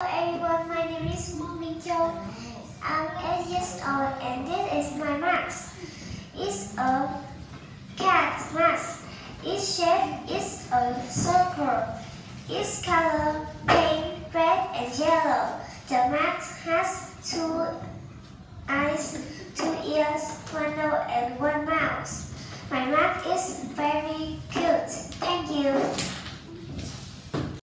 Hello everyone, my name is Minh Châu. I'm 8 years old and this is my mask. It's a cat mask. Its shape is a circle. Its color pink, red and yellow. The mask has two eyes, two ears, one nose and one mouth. My mask is very